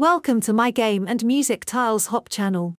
Welcome to my game and music tiles hop channel.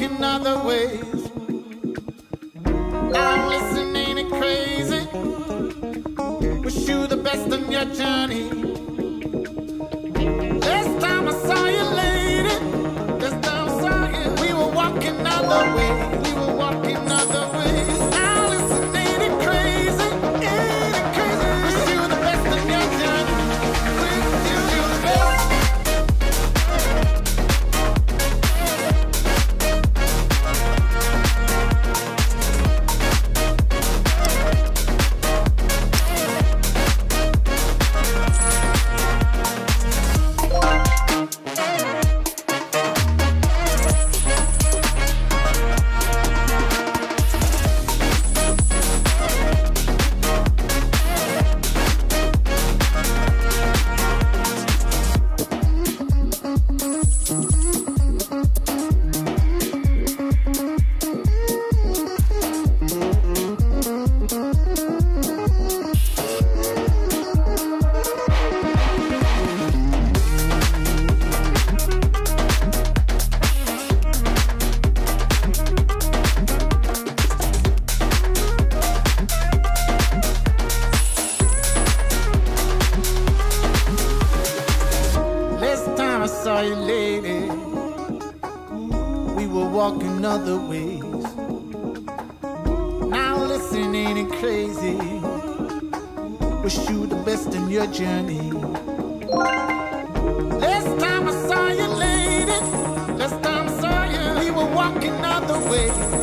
Walking other ways. Now listen, ain't it crazy? Wish you the best on your journey. darling lady. We were walking other ways. Now listen, ain't it crazy? Wish you the best in your journey. Last time I saw you, lady. Last time I saw you, we were walking other ways.